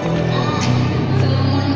Someone